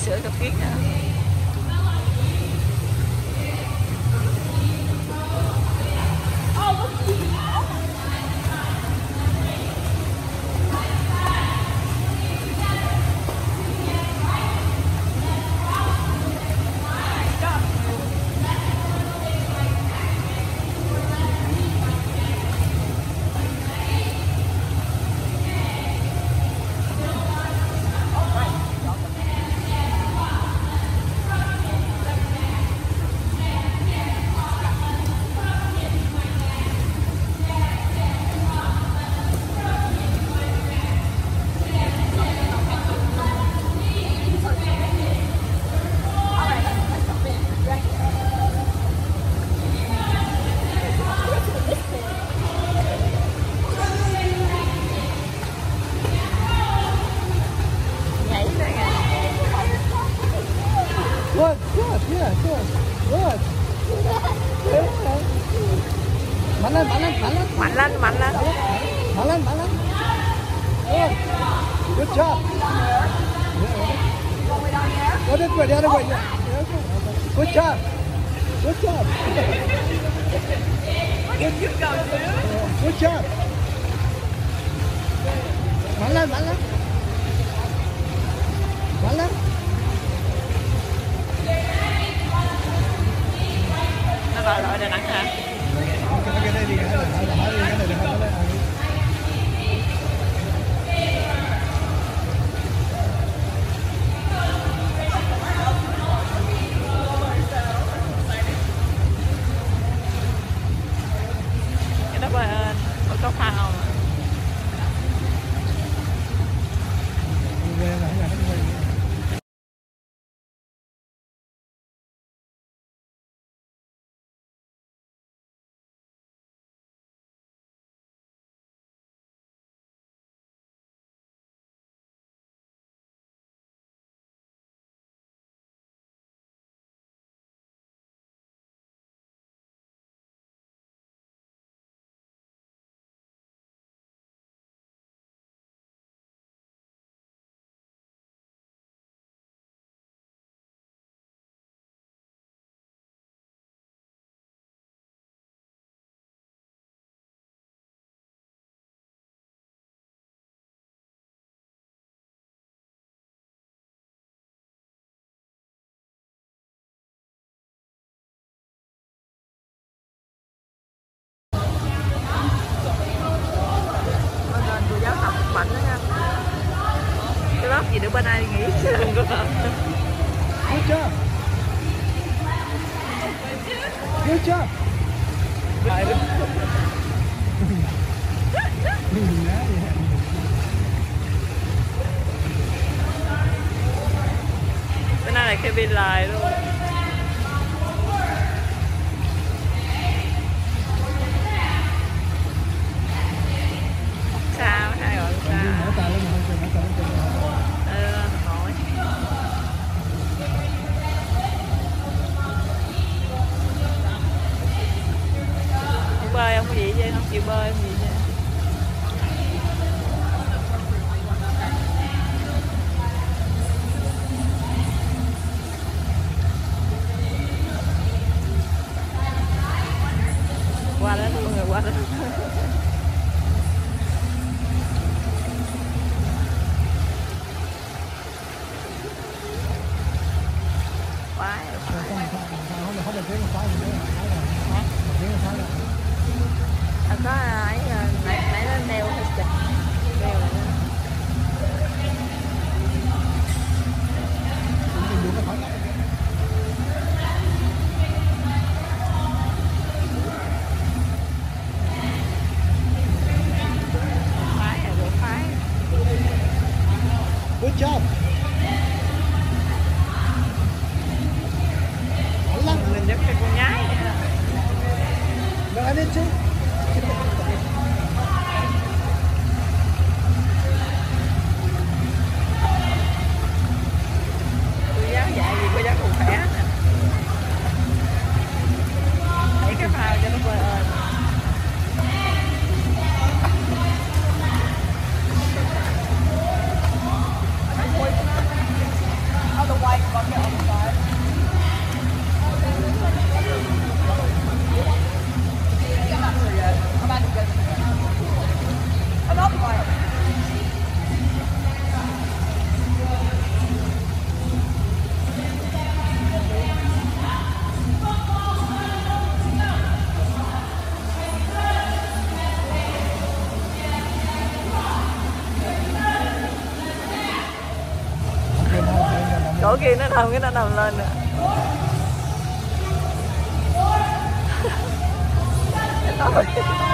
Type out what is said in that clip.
sữa cặp kiến nữa Good job. Yeah. Go this way, the other way. Yeah. Good job. Good job. Good, you go, dude. Good job. Mạnh lên, mạnh lên. Mạnh lên. Nó vào rồi, đè nắng hả? bờ bờ cao phào เป็นลายลูก 我。job. chỗ kia nó nằm cái nó nằm lên nữa Trời